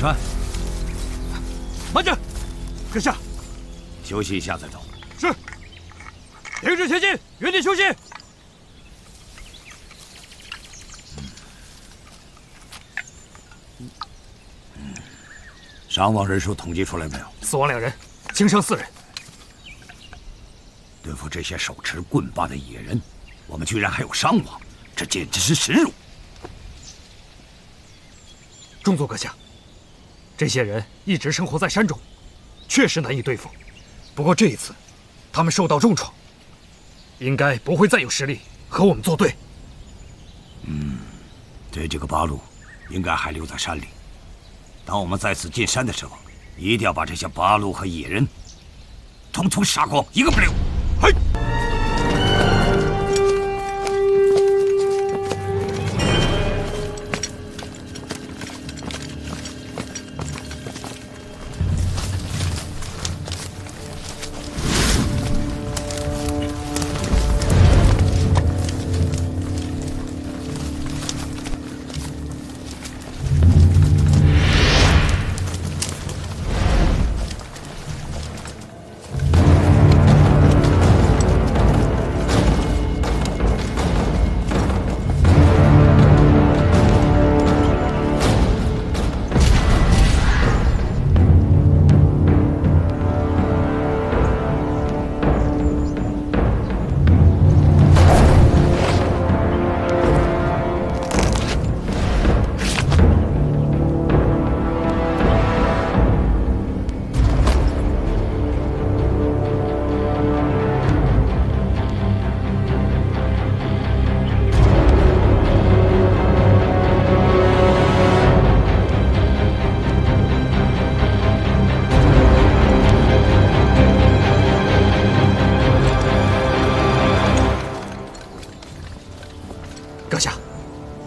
川，慢着，阁下，休息一下再走。是。停止前进，原地休息。伤亡人数统计出来没有？死亡两人，轻伤四人。对付这些手持棍棒的野人，我们居然还有伤亡，这简直是耻辱！中佐阁下，这些人一直生活在山中，确实难以对付。不过这一次，他们受到重创，应该不会再有实力和我们作对。嗯，对这几个八路应该还留在山里。当我们再次进山的时候，一定要把这些八路和野人统统杀光，一个不留。嘿。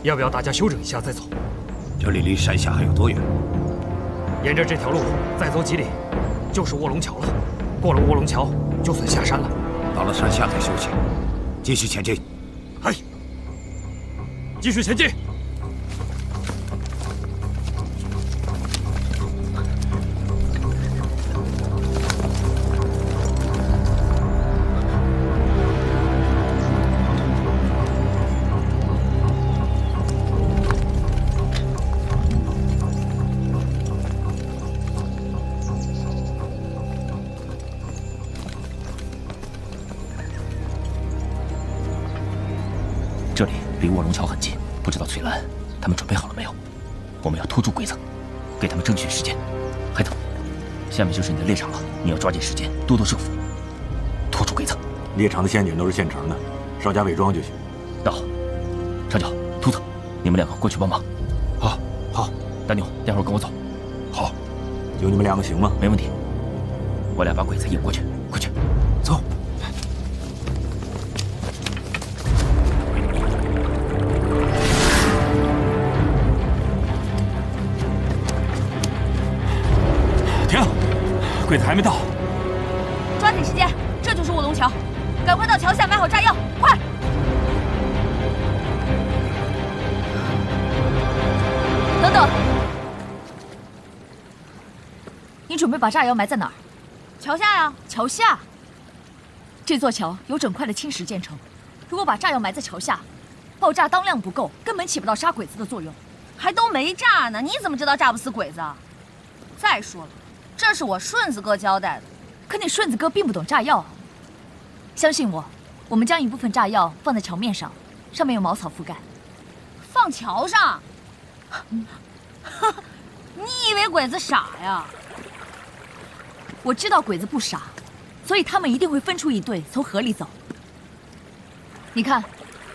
要不要大家休整一下再走？这里离山下还有多远？沿着这条路再走几里，就是卧龙桥了。过了卧龙桥，就算下山了。到了山下再休息，继续前进。嗨，继续前进。陷阱都是现成的，稍加伪装就行。到，长脚、秃子，你们两个过去帮忙。好，好。大牛，待会儿跟我走。好，有你们两个行吗？没问题。我俩把鬼子引过去，快去。走。停鬼子还没到，把炸药埋在哪儿？桥下呀，桥下。这座桥由整块的青石建成，如果把炸药埋在桥下，爆炸当量不够，根本起不到杀鬼子的作用。还都没炸呢，你怎么知道炸不死鬼子？再说了。这是我顺子哥交代的，可你顺子哥并不懂炸药。相信我，我们将一部分炸药放在桥面上，上面用茅草覆盖。放桥上？你以为鬼子傻呀？我知道鬼子不傻，所以他们一定会分出一队从河里走。你看，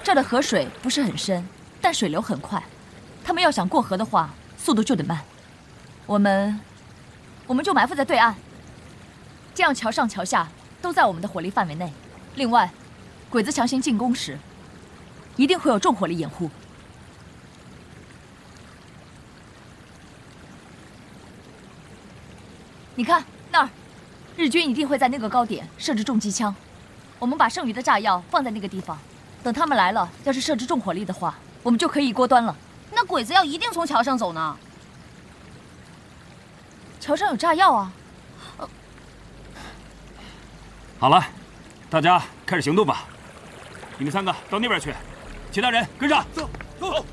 这儿的河水不是很深，但水流很快。他们要想过河的话，速度就得慢。我们。我们就埋伏在对岸，这样桥上桥下都在我们的火力范围内。另外，鬼子强行进攻时，一定会有重火力掩护。你看那儿，日军一定会在那个高点设置重机枪。我们把剩余的炸药放在那个地方，等他们来了，要是设置重火力的话，我们就可以一锅端了。那鬼子要一定从桥上走呢？桥上有炸药啊！好了，大家开始行动吧。你们三个到那边去，其他人跟上。走走，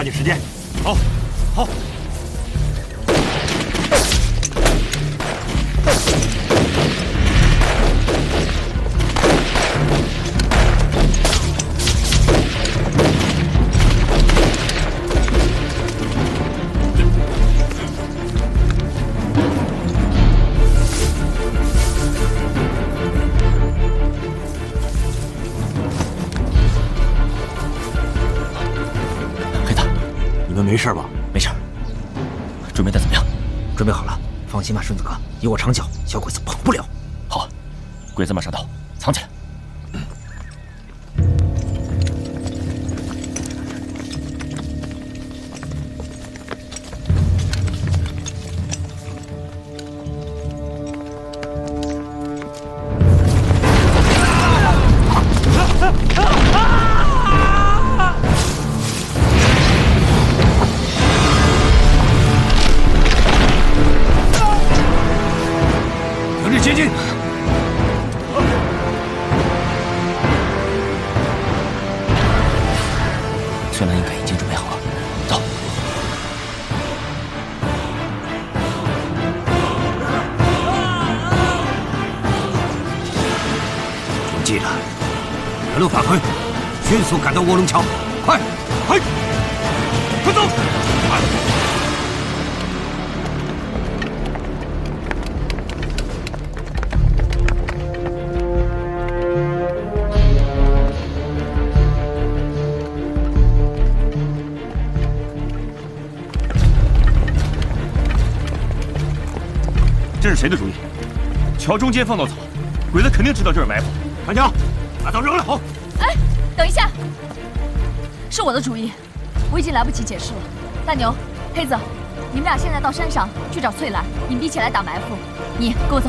抓紧时间。迅速赶到卧龙桥，快！快，快走！这是谁的主意？桥中间放稻草，鬼子肯定知道这儿埋伏。船长，把刀扔了。好，是我的主意，我已经来不及解释了。大牛、黑子，你们俩现在到山上去找翠兰，隐蔽起来打埋伏。你跟我走。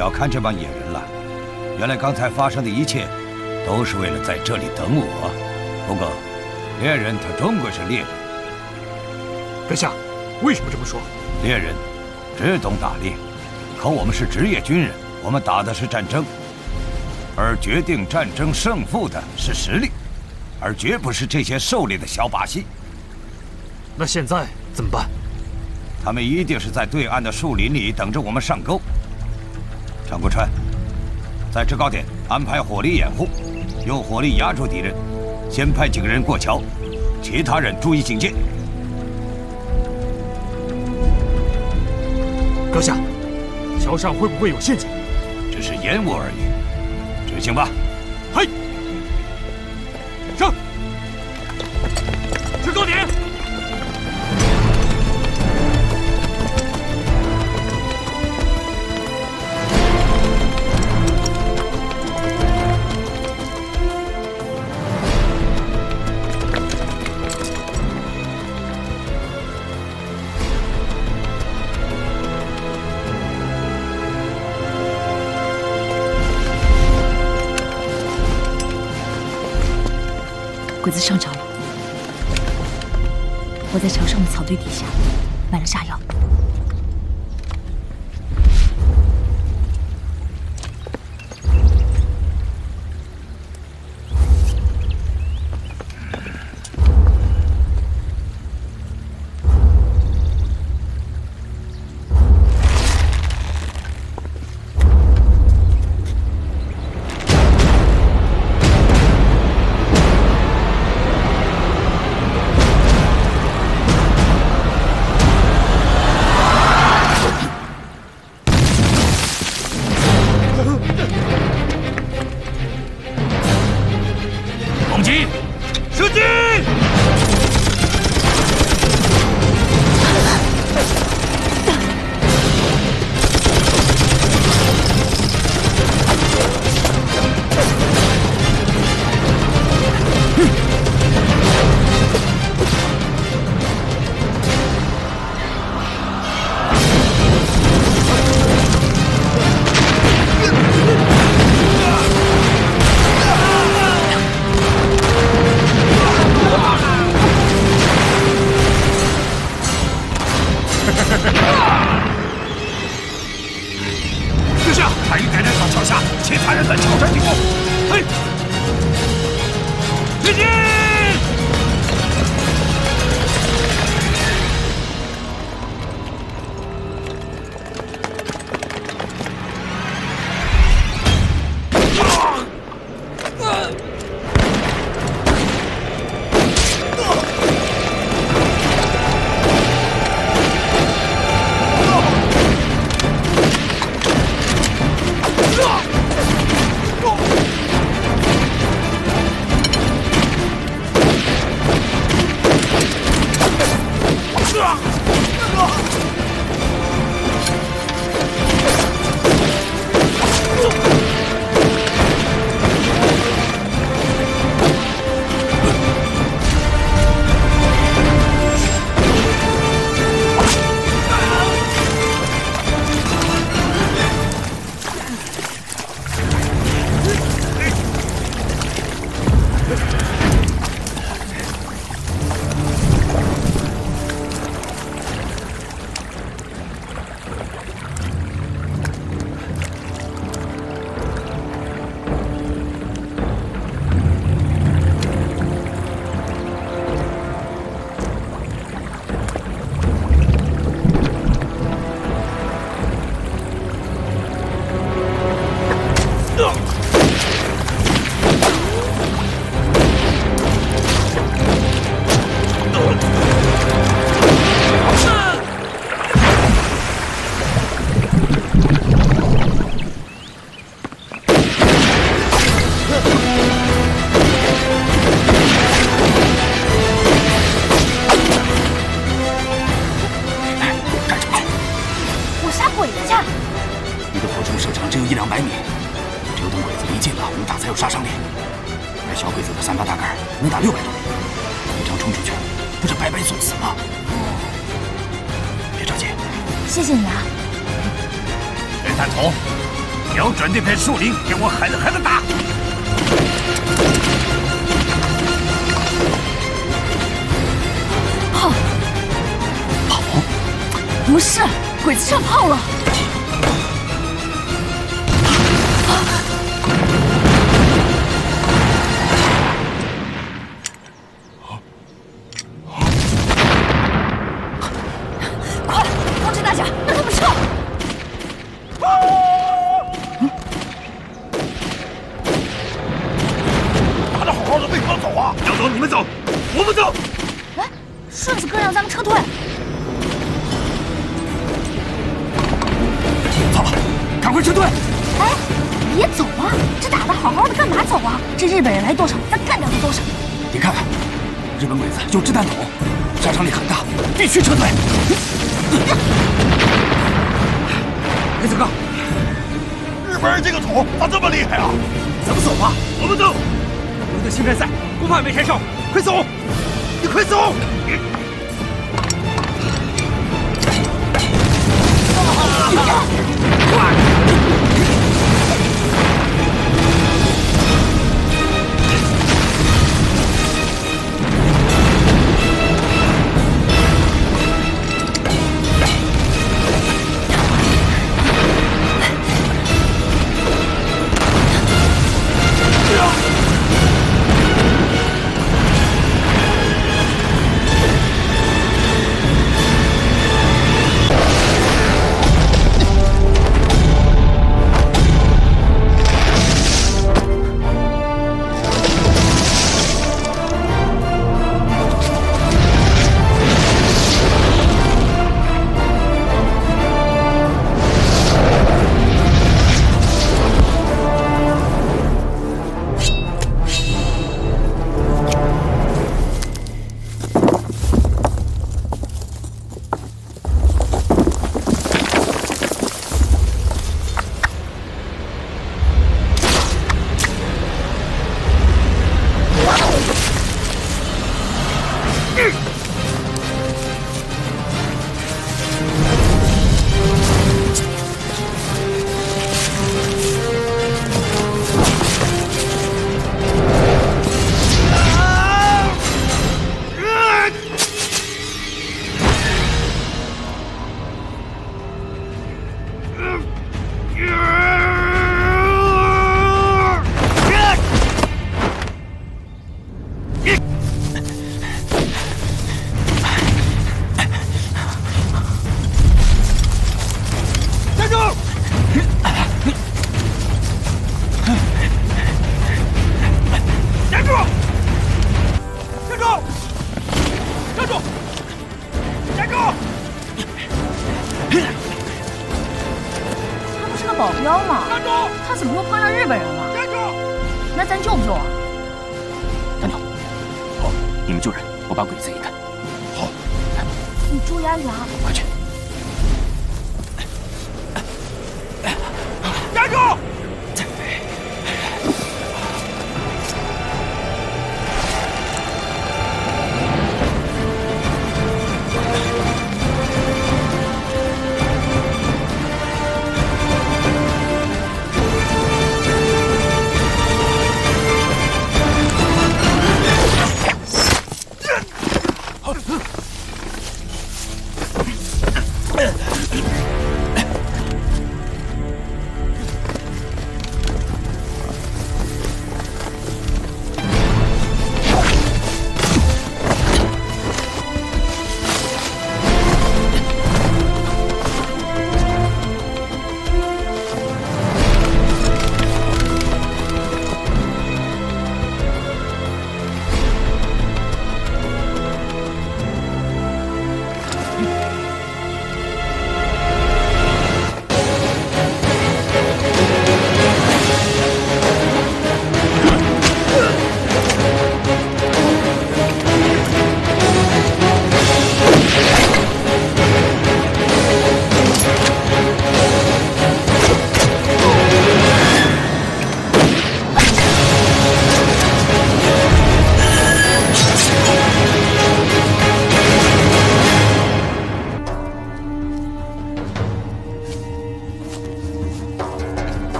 小看这帮野人了。原来刚才发生的一切，都是为了在这里等我。不过，猎人他终归是猎人。阁下，为什么这么说？猎人只懂打猎，可我们是职业军人，我们打的是战争，而决定战争胜负的是实力，而绝不是这些狩猎的小把戏。那现在怎么办？他们一定是在对岸的树林里等着我们上钩。张国川，在制高点安排火力掩护，用火力压住敌人，先派几个人过桥，其他人注意警戒。阁下，桥上会不会有陷阱？只是延误而已。执行吧。嘿，桥我们走。我们的青山在，不怕没柴烧，快走！你快走！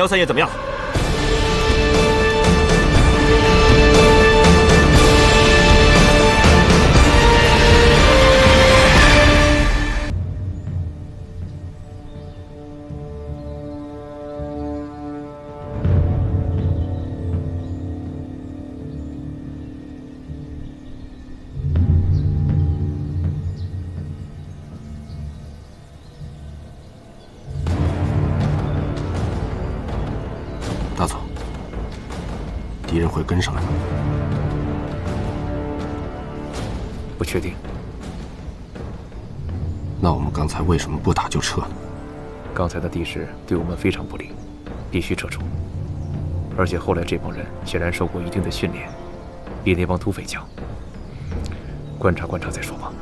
姚三爷怎么样？刚才的地势对我们非常不利，必须撤出。而且后来这帮人显然受过一定的训练，比那帮土匪强。观察观察再说吧。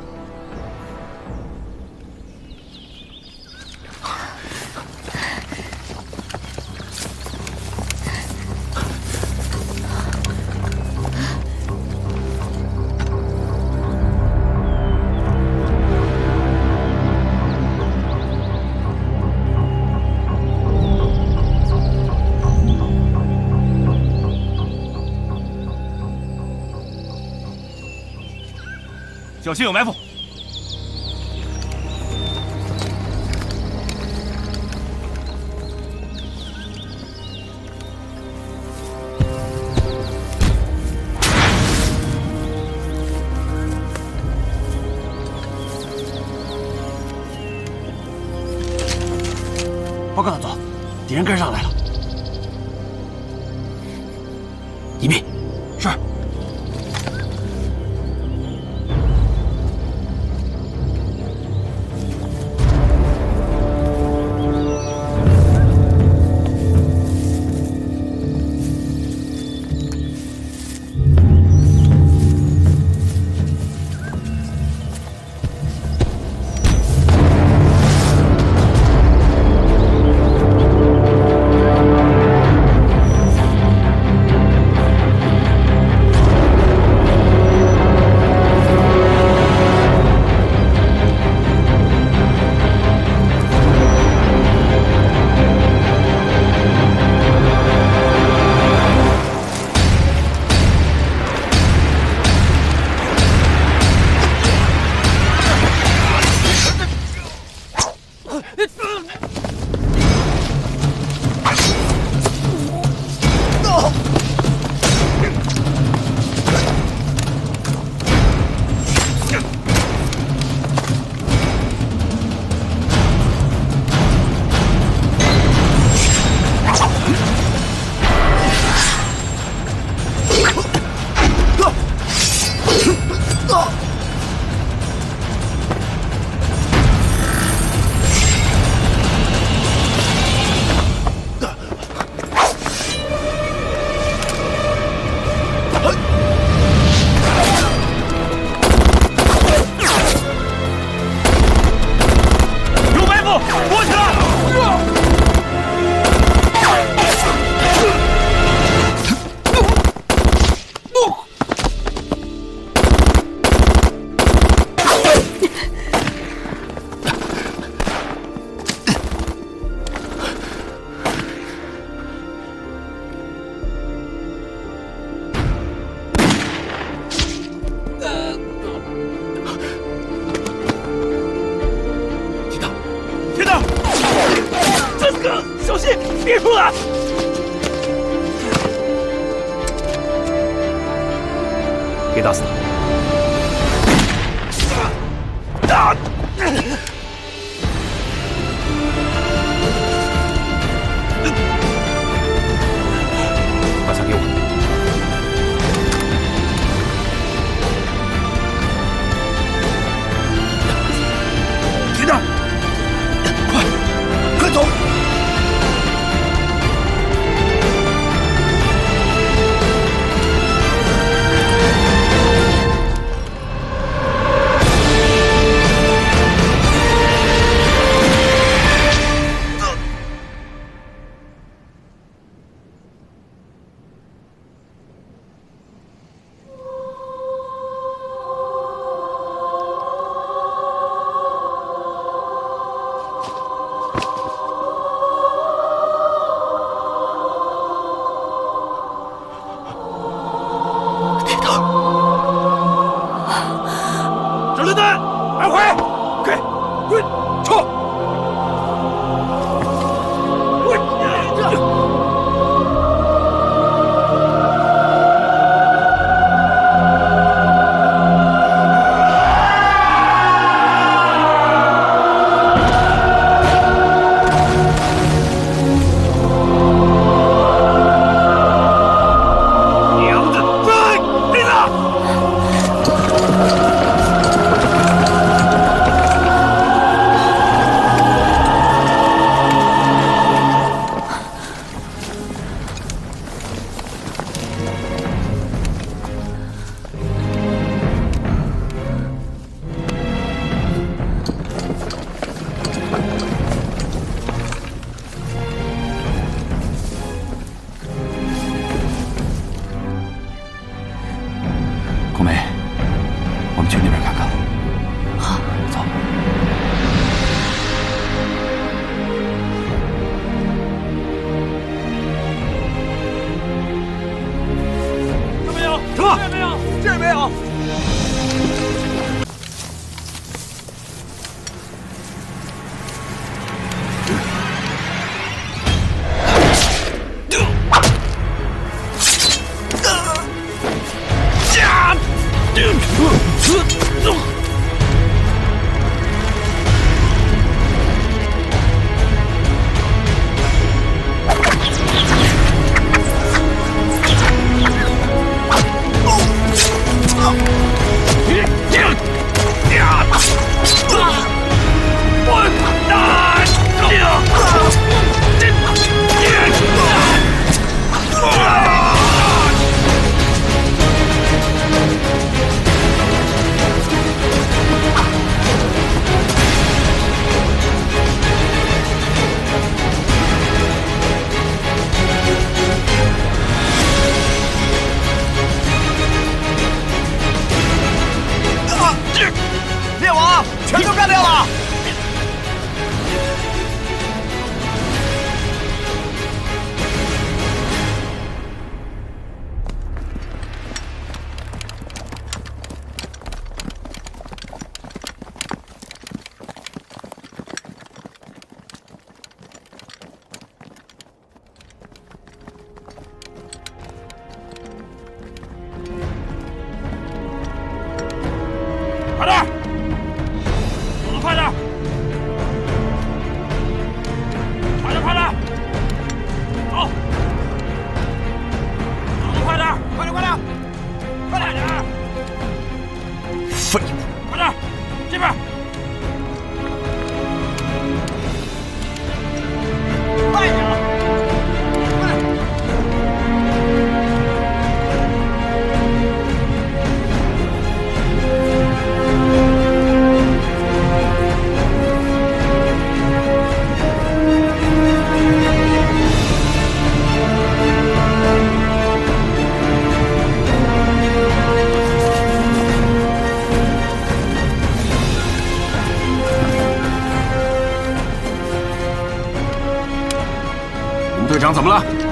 小心有埋伏！队长怎么了？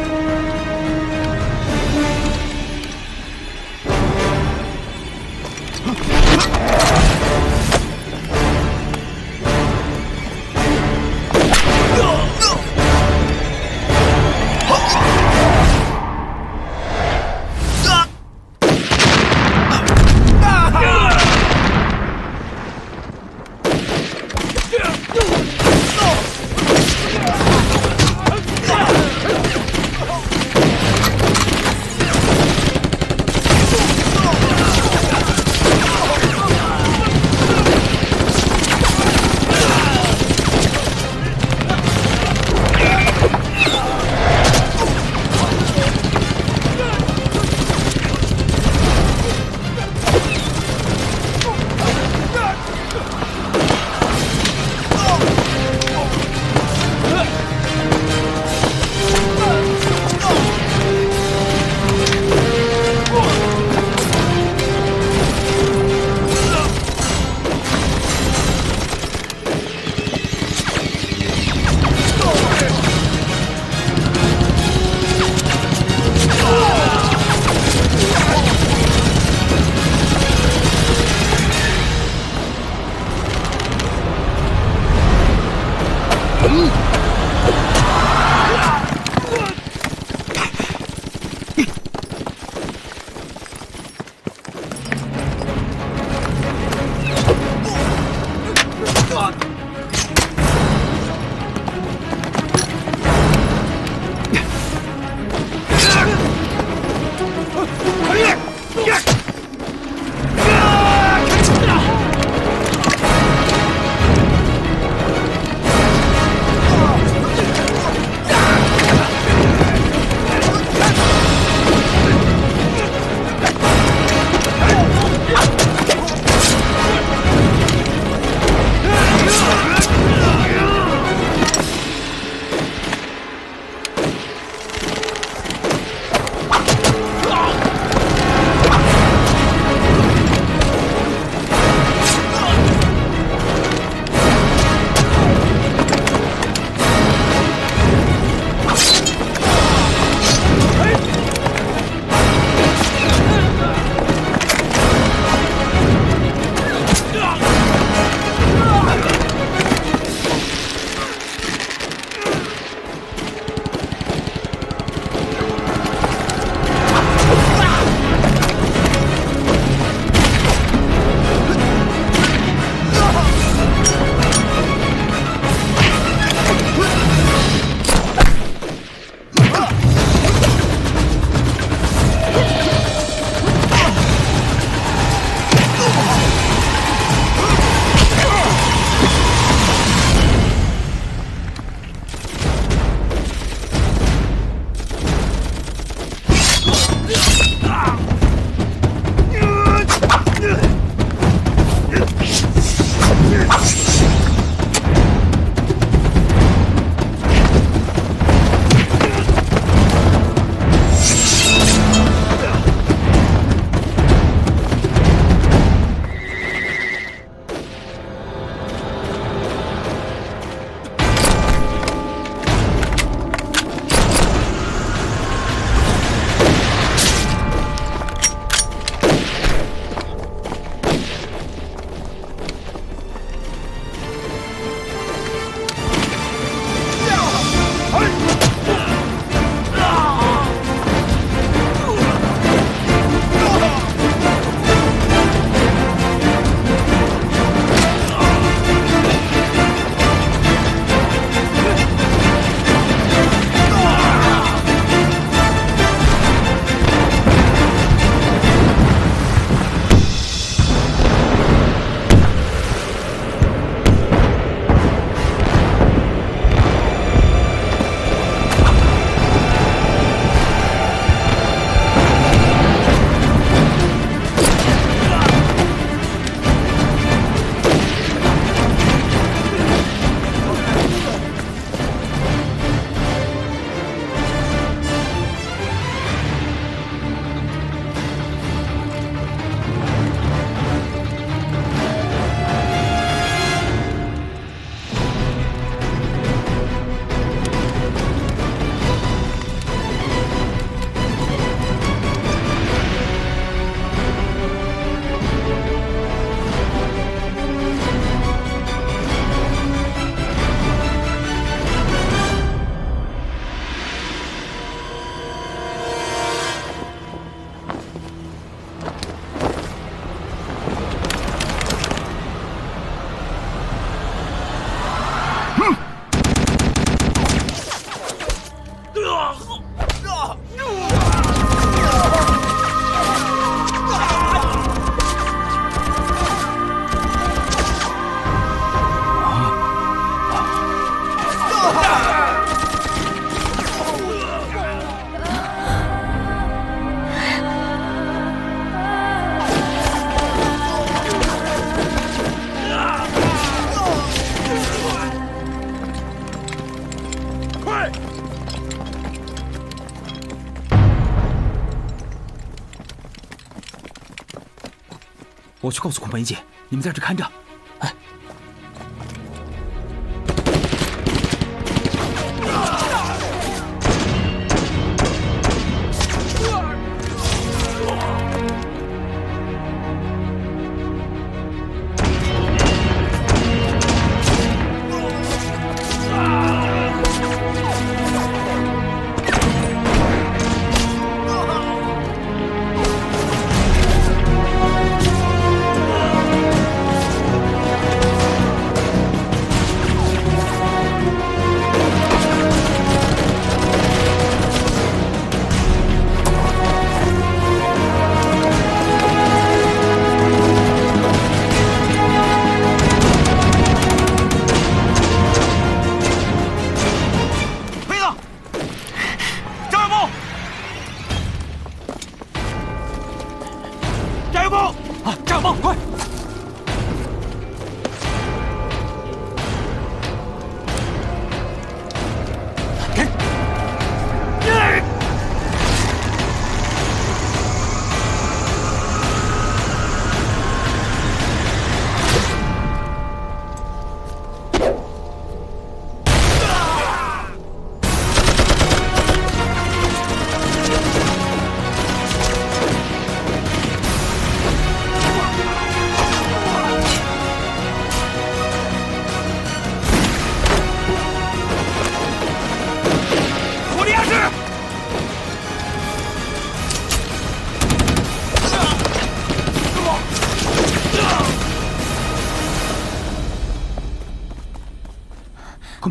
梅姐，你们在这看着。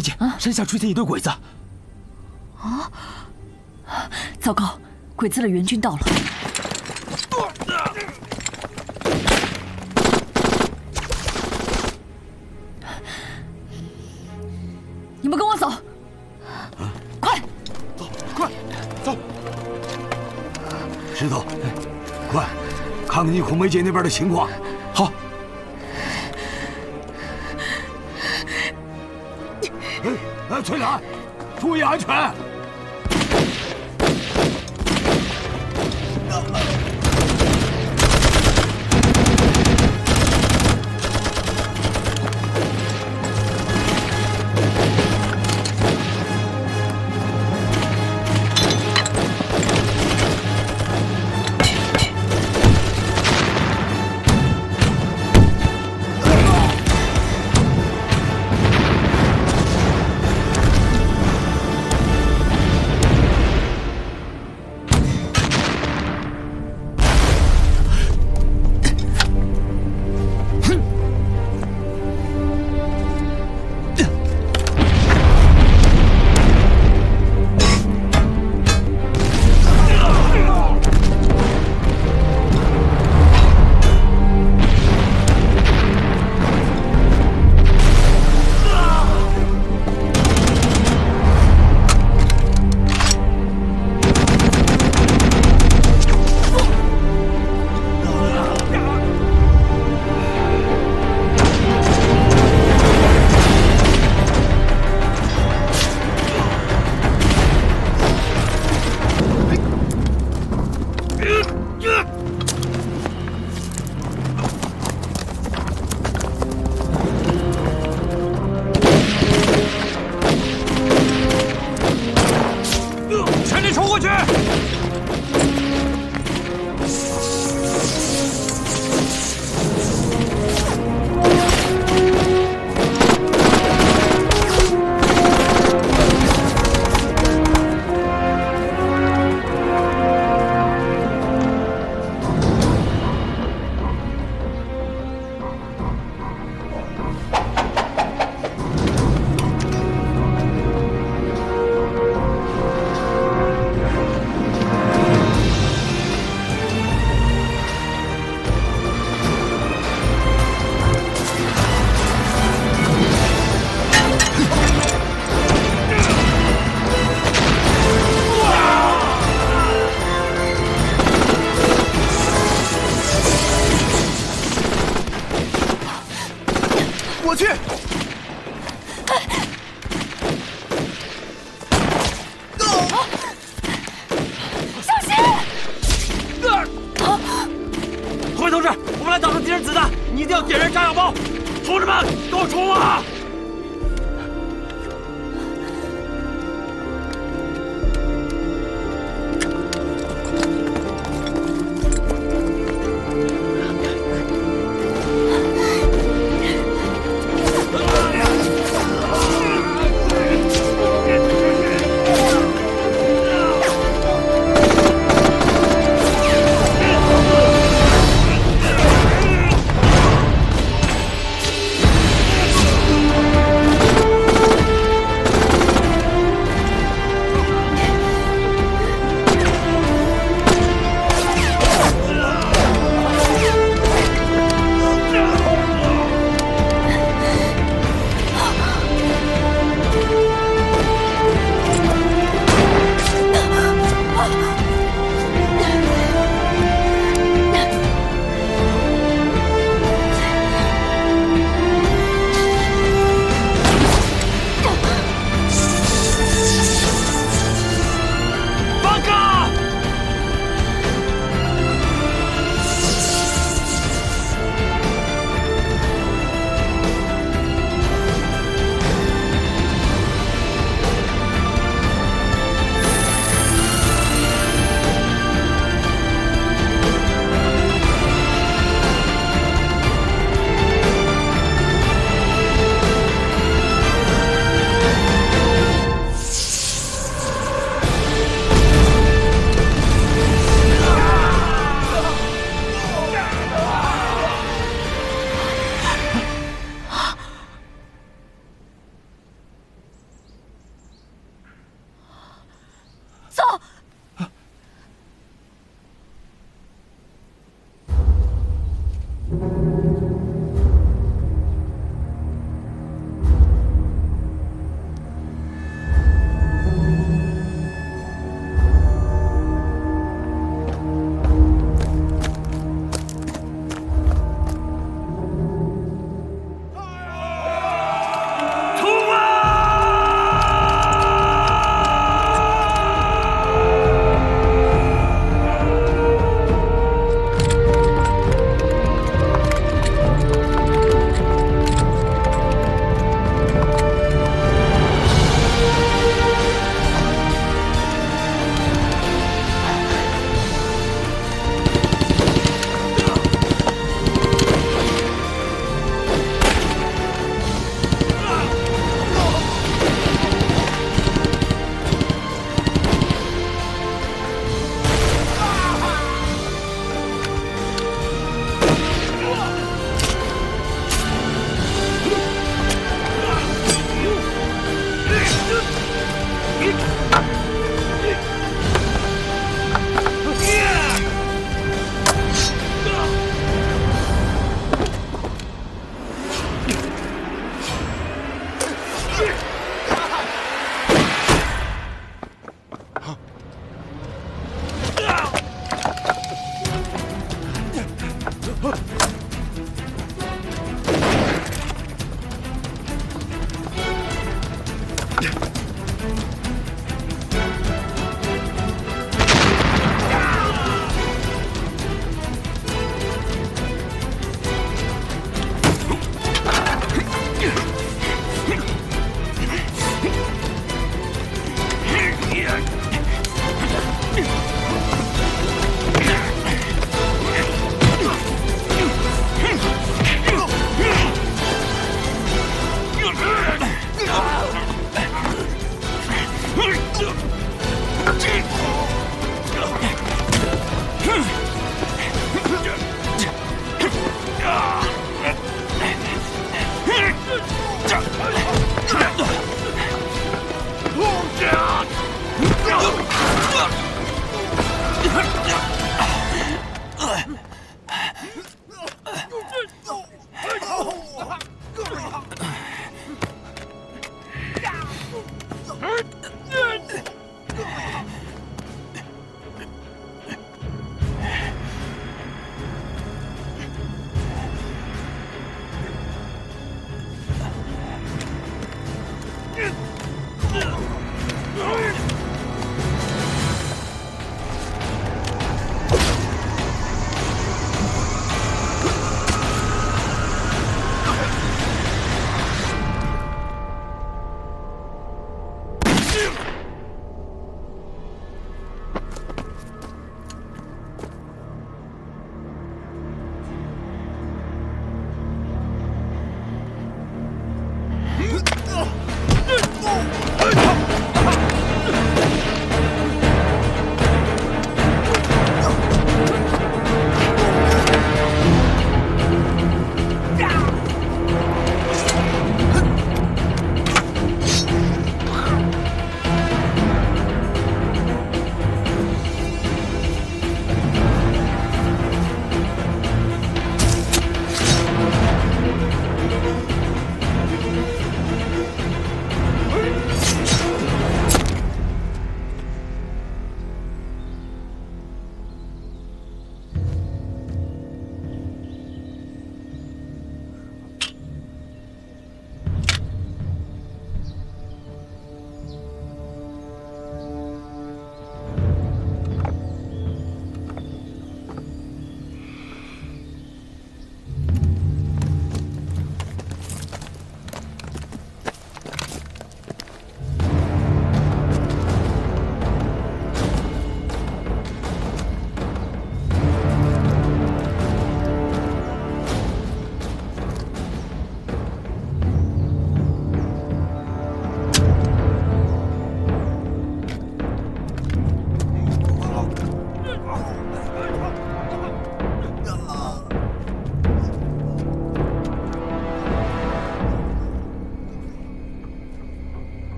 梅姐，山下出现一堆鬼子。啊！糟糕，鬼子的援军到了。你们跟我走。快，走，快，走。石头，快，看看你孔梅姐那边的情况。我去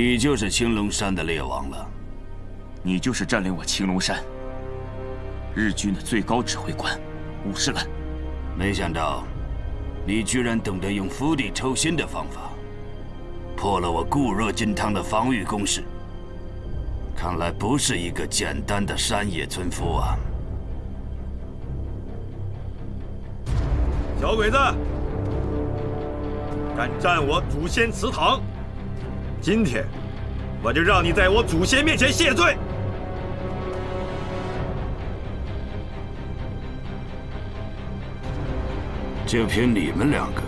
你就是青龙山的猎王了。你就是占领我青龙山日军的最高指挥官武士兰。没想到，你居然懂得用釜底抽薪的方法，破了我固若金汤的防御工事。看来不是一个简单的山野村夫啊！小鬼子，敢占我祖先祠堂，今天我就让你在我祖先面前谢罪！就凭你们两个！